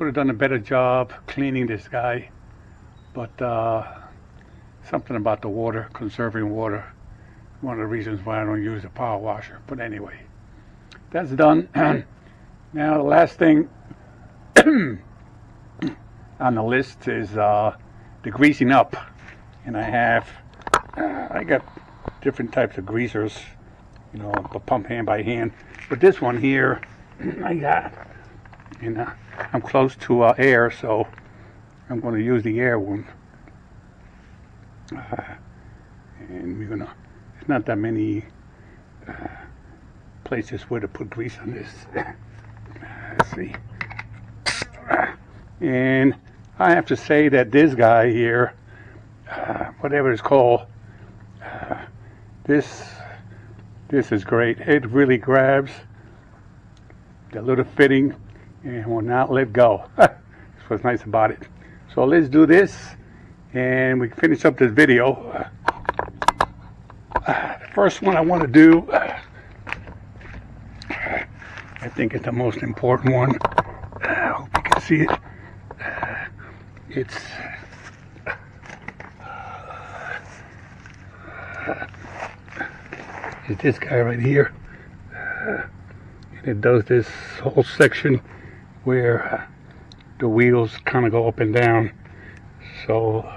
could have done a better job cleaning this guy, but uh, something about the water, conserving water, one of the reasons why I don't use a power washer. But anyway, that's done. now the last thing on the list is uh, the greasing up, and I have uh, I got different types of greasers, you know, the pump hand by hand. But this one here, I got, and uh, I'm close to uh, air, so I'm going to use the air one. Uh, and we're gonna. There's not that many uh, places where to put grease on this. let's see. And I have to say that this guy here, uh, whatever it's called, uh, this this is great. It really grabs the little fitting and will not let go. That's what's nice about it. So let's do this and we finish up this video. The first one I want to do, I think it's the most important one. I hope you can see it. It's it's this guy right here. and it does this whole section where uh, the wheels kind of go up and down. So,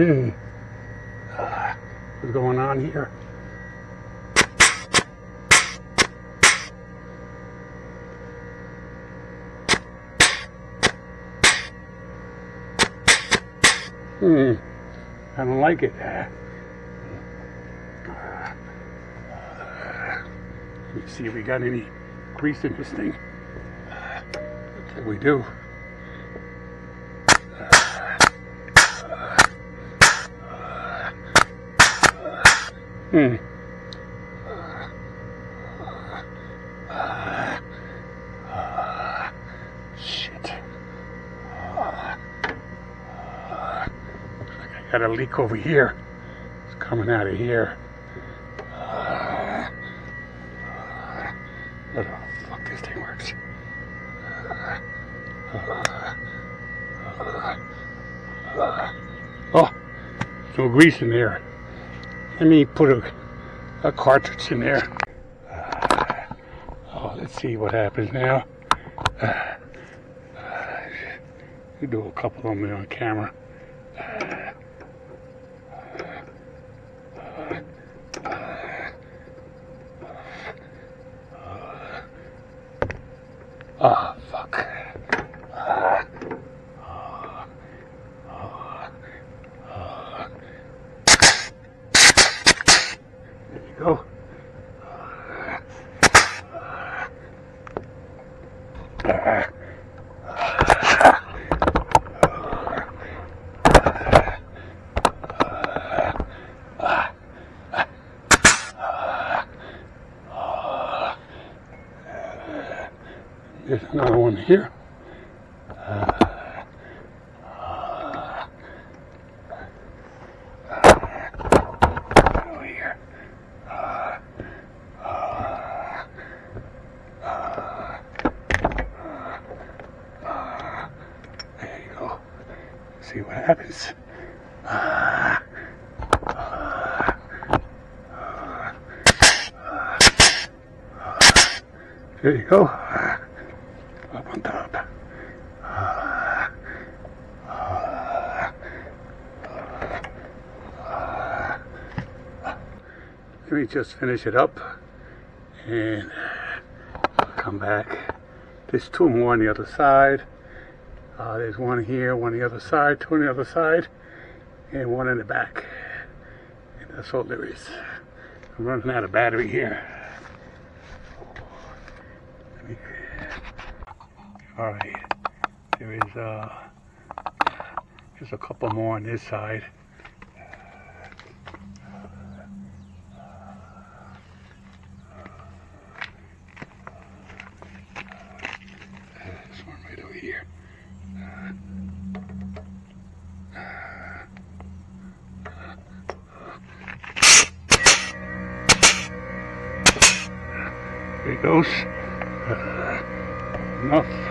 Mm. Uh, what's going on here? Hmm. I don't like it. Let me see if we got any grease in this thing. We do. Hmm. Shit. Looks like I got a leak over here. It's coming out of here. How the fuck this thing works? Oh, no grease in there. Let me put a, a cartridge in there. Uh, oh, let's see what happens now. Uh, uh, do a couple of them on camera. Ah, oh, fuck. There you go. There's another one here. Over here. There you go. See what happens. There you go. Up on top. Let me just finish it up and come back. There's two more on the other side. Uh, there's one here, one on the other side, two on the other side, and one in the back. And that's all there is. I'm running out of battery here. Let me- All right. There is uh, just a couple more on this side. There he goes. Enough.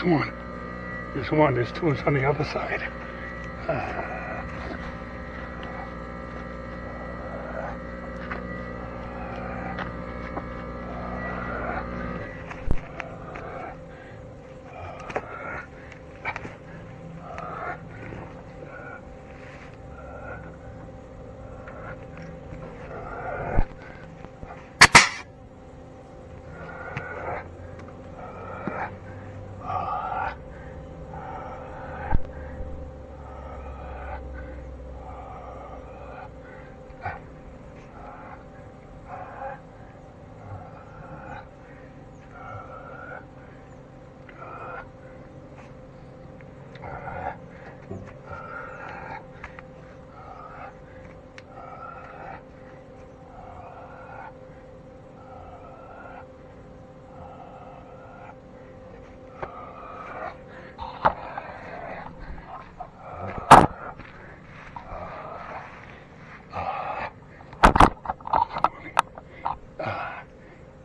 There's one. There's one. There's two on the other side.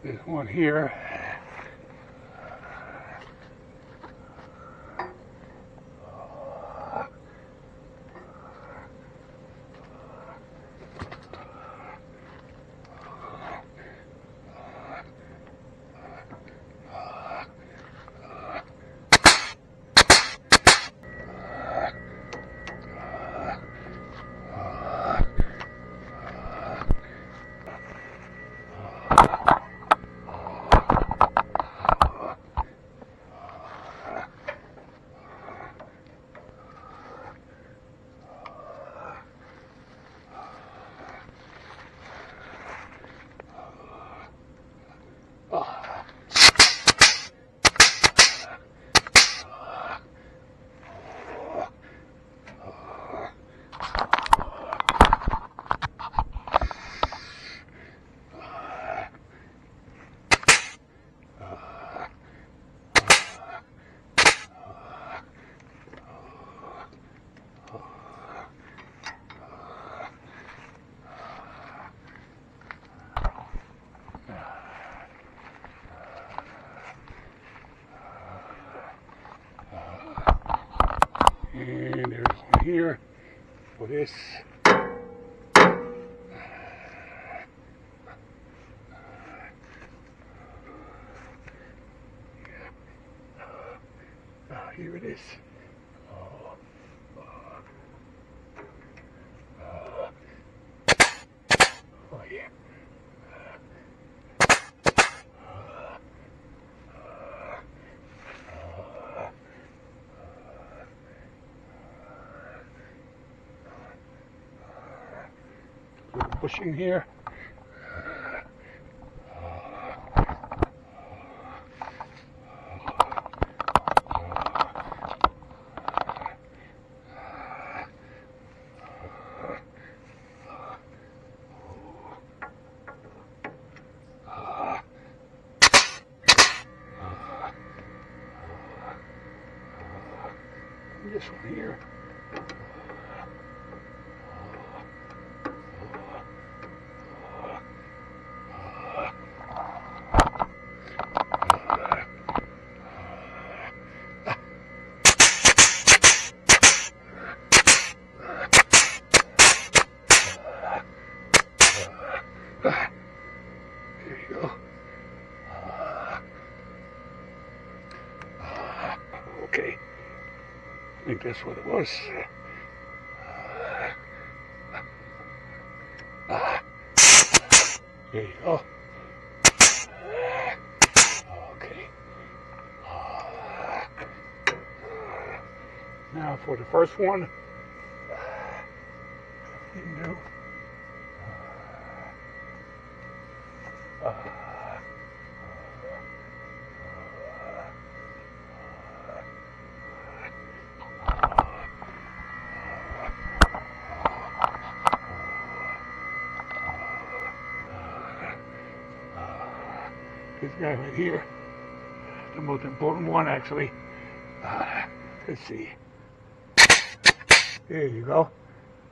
There's one here. And there's one here for this. Here it is. Oh, oh yeah. Bushing here. This one here. There you go. Okay. I think that's what it was. There you go. Okay. Now for the first one. Here, the most important one actually. Uh, let's see. There you go.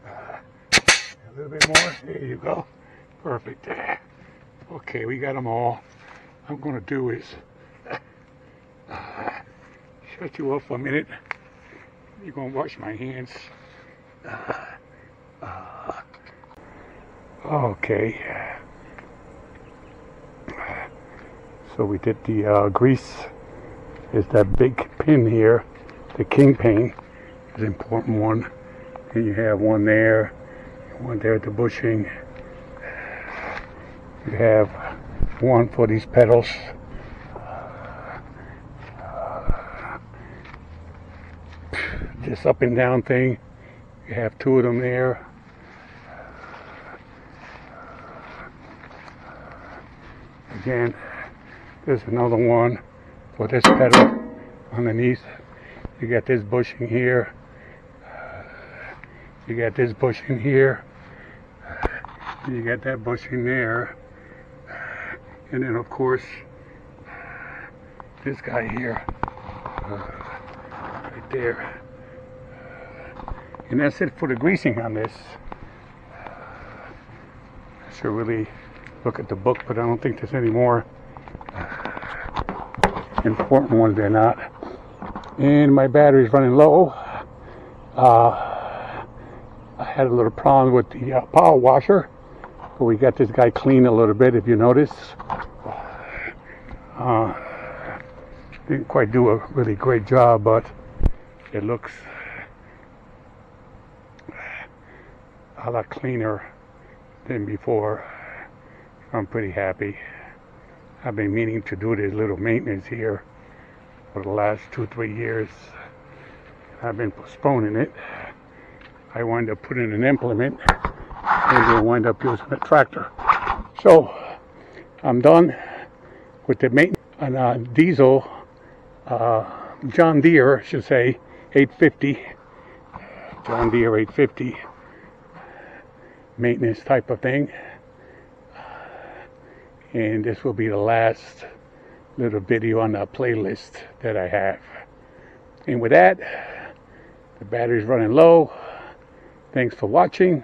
Uh, a little bit more. There you go. Perfect. Okay, we got them all. I'm going to do is uh, shut you off for a minute. You're going to wash my hands. Uh, okay. So we did the uh, grease. Is that big pin here, the king pin, is an important one. And you have one there, one there at the bushing. You have one for these pedals. This up and down thing, you have two of them there. Again, there's another one for this pedal underneath. You got this bushing here. Uh, you got this bushing here. Uh, you got that bushing there. Uh, and then, of course, this guy here. right there. And that's it for the greasing on this. I should really look at the book, but I don't think there's any more important ones they're not. And my battery's running low. Uh, I had a little problem with the uh, power washer, but we got this guy clean a little bit, if you notice. Uh, didn't quite do a really great job, but it looks a lot cleaner than before. I'm pretty happy. I've been meaning to do this little maintenance here for the last two, three years. I've been postponing it. I wind up putting an implement and then wind up using a tractor. So I'm done with the maintenance on a diesel uh, John Deere, I should say, 850. John Deere 850 maintenance type of thing and this will be the last little video on the playlist that I have. And with that, the battery's running low. Thanks for watching.